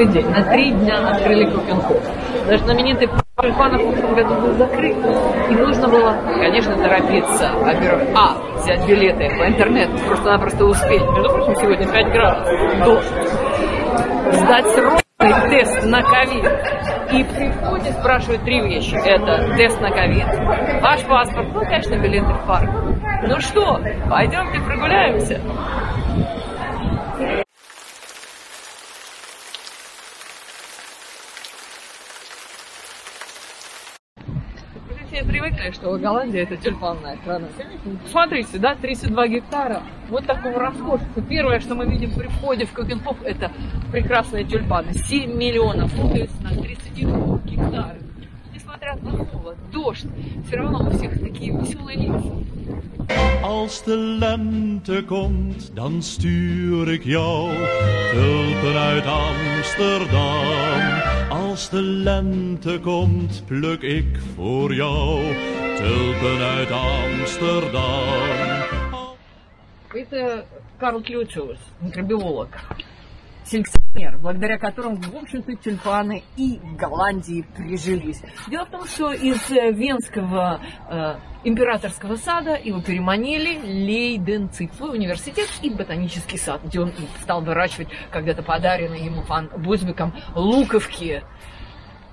первый день, на три дня открыли Кокенхоф. Даже знаменитый тюльпан в прошлом году был закрыт. И нужно было, конечно, торопиться. Во-первых, а, взять билеты по интернету, просто-напросто успеть. Между прочим, сегодня 5 градусов, дождь. Сдать срочный тест на ковид. И при входе спрашивают три вещи. Это тест на ковид, ваш паспорт, ну, конечно, билеты в парк. Ну что, пойдемте прогуляемся. Все привыкли, что Голландия это тюльпанная страна. Смотрите, да, 32 гектара, вот такого роскошества. Первое, что мы видим при входе в Кокенхоф, это прекрасные тюльпаны. 7 миллионов, то есть на 32 гектарах. Несмотря на холод, дождь, все равно у всех такие веселые лица. Als de lente komt, dan stuur ik jou tulpen uit Amsterdam. Als de lente komt, pluk ik voor jou tulpen uit Amsterdam. Это Карл Ключиус, микробиолог, селекционер, благодаря которому, в общем-то, тюльпаны и в Голландии прижились. Дело в том, что из э, Венского э, императорского сада его переманили Лейденцы, свой университет и ботанический сад, где он стал выращивать когда-то подаренные ему фан Бузбеком луковки.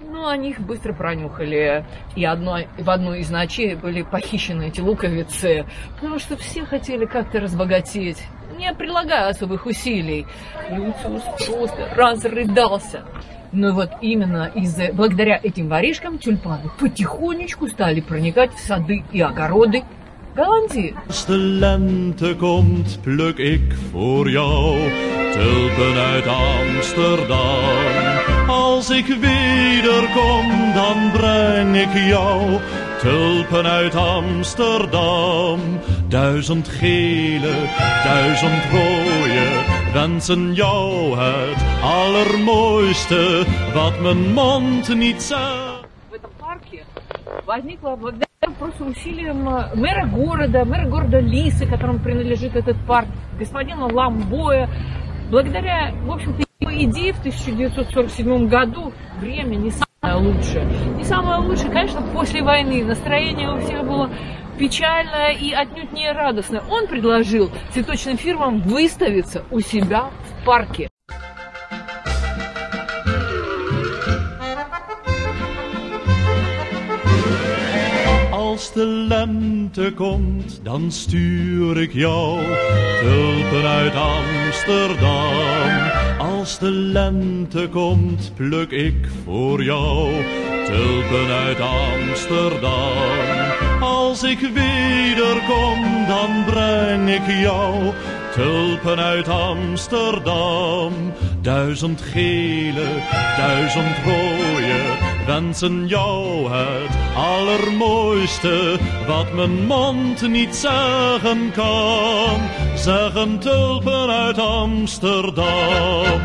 Ну, они их быстро пронюхали. И одной, в одну из ночей были похищены эти луковицы, потому что все хотели как-то разбогатеть, не прилагая особых усилий. Люциус просто разрыдался. Но вот именно из благодаря этим воришкам тюльпаны потихонечку стали проникать в сады и огороды Голландии. Duizend gele, duizend rode, wensen jou het allermooiste, wat mijn mond niet zegt. В этом парке возникла благодаря просто усилиям мэра города, мэра города Лисы, которому принадлежит этот парк, господина Ламбоя. Благодаря, в общем-то, его идее в 1947 году время не самое лучшее. Не самое лучшее, конечно, после войны. Настроение у всех было печальное и отнюдь не радостное. Он предложил цветочным фирмам выставиться у себя в парке. Als de lente komt, dan stuur ik jou tulpen uit Amsterdam. Als de lente komt, pluk ik voor jou tulpen uit Amsterdam. Als ik wederkom, dan breng ik jou tulpen uit Amsterdam. Duizend gele, duizend rode, wensen jou het allermooiste, wat mijn mond niet zeggen kan. Zeggen tulpen uit Amsterdam.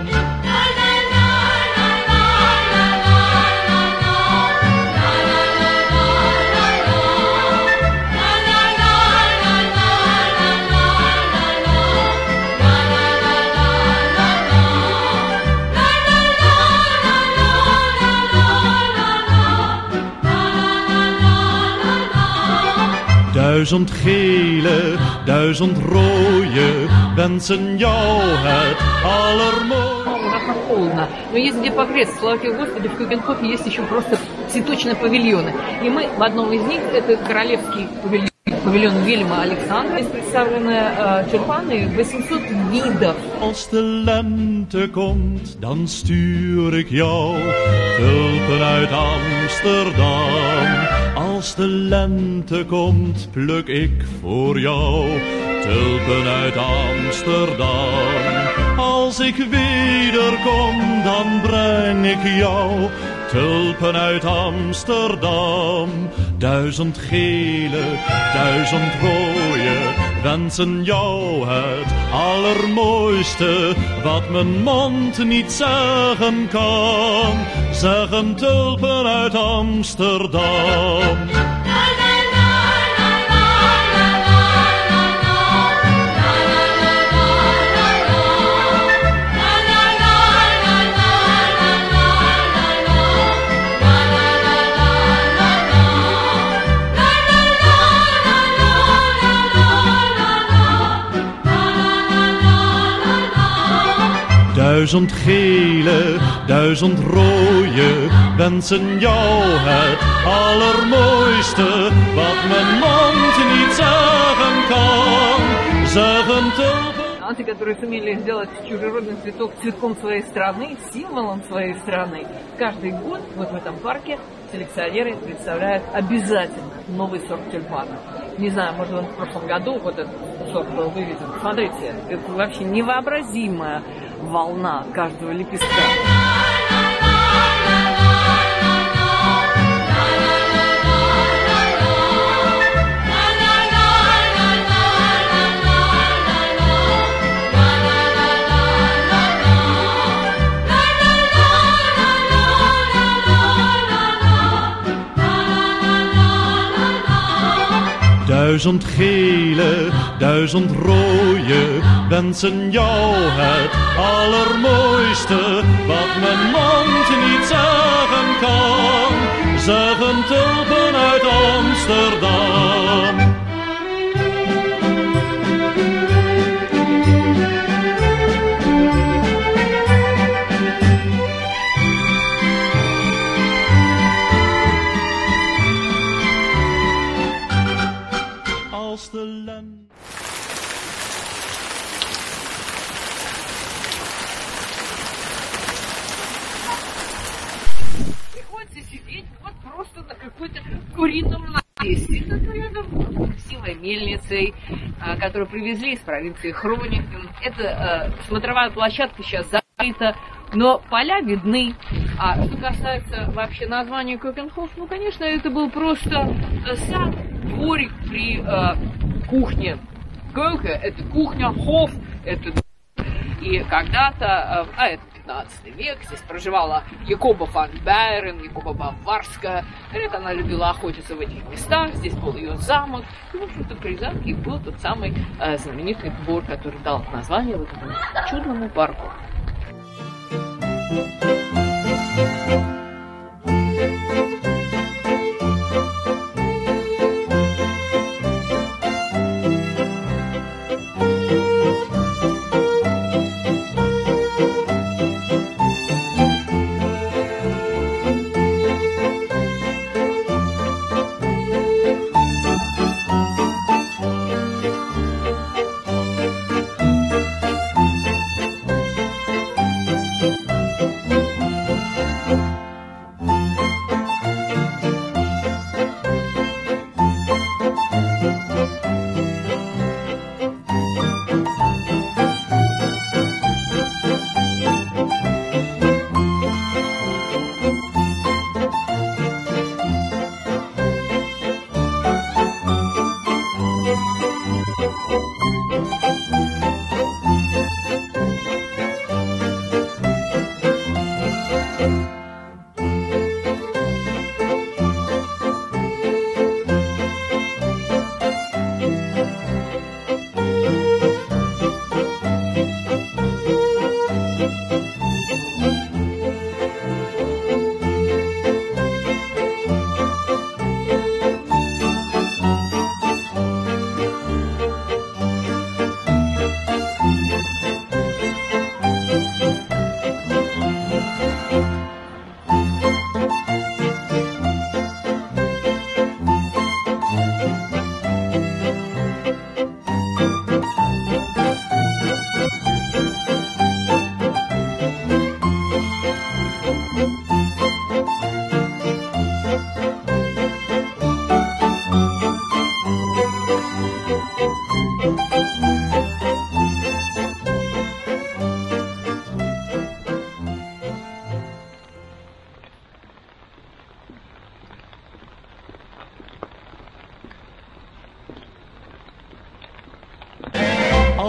Duizend gele, duizend rode, wensen jou het allermooiste. Но есть где погреться. Слава Господи, в Кюбенхофе есть еще просто цветочные павильоны. И мы в одном из них, это королевский павильон, павильон Вильма Александра, здесь представлены э, тюльпаны 800 видов. Als de lente komt, dan stuur ik jou tulpen uit Amsterdam. Als de lente komt, pluk ik voor jou tulpen uit Amsterdam. Als ik wederkom, dan breng ik jou tulpen uit Amsterdam. Duizend gele, duizend rode, wensen jou het allermooiste, wat mijn mond niet zeggen kan. Zeggen tulpen uit Amsterdam. Duizend gele, duizend rode wensen jou het allermooiste wat mijn mond niet zeggen kan. Zeggen tulpen. Анты, которые сумели сделать чужеродный цветок цветком своей страны, символом своей страны. Каждый год вот в этом парке селекционеры представляют обязательно новый сорт тюльпана. Не знаю, может, он в прошлом году вот этот сорт был выведен. Смотрите, это вообще невообразимая волна каждого лепестка. Duizend gele, duizend rode wensen jou het allermooiste wat mijn mond niet zeggen kan. Zeggen рядом красивой мельницей, а, которую привезли из провинции Хроник. Это а, смотровая площадка сейчас закрыта, но поля видны. А что касается вообще названия Кокенхоф, ну, конечно, это был просто э, сад, дворик при э, кухне. Кёке – это кухня, хоф – это и когда-то, а это 15 век, здесь проживала Якоба фан Байрен, Якоба Баварская. Говорят, она любила охотиться в этих местах, здесь был ее замок. И, в общем-то, при замке был тот самый э, знаменитый двор, который дал название вот этому чудному парку.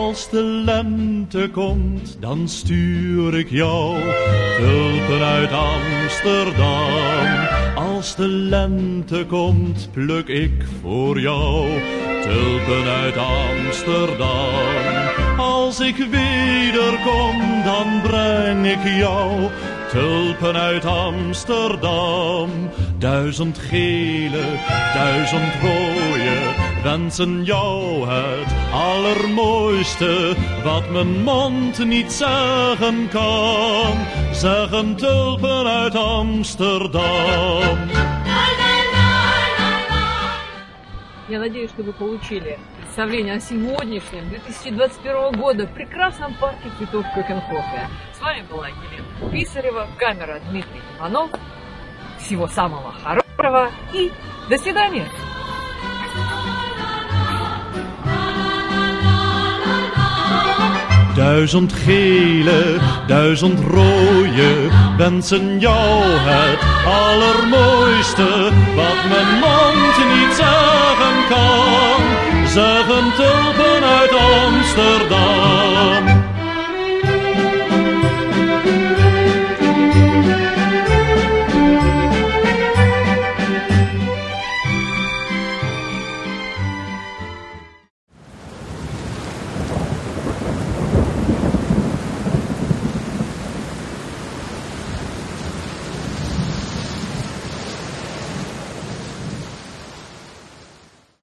Als de lente komt, dan stuur ik jou tulpen uit Amsterdam. Als de lente komt, pluk ik voor jou tulpen uit Amsterdam. Als ik wederkom, dan breng ik jou tulpen uit Amsterdam. Duizend gele, duizend rode wensen jou het allermooiste wat mijn mond niet zeggen kan. Zeggen tulpen uit Amsterdam. Я надеюсь, что вы получили представление о сегодняшнем 2021 года в прекрасном парке цветов Кокенхофе. С вами была Елена Писарева, камера Дмитрий Иванов. Всего самого хорошего и до свидания! Duizend gele, duizend rode wensen jou het allermooiste wat mijn mond niet zeggen kan.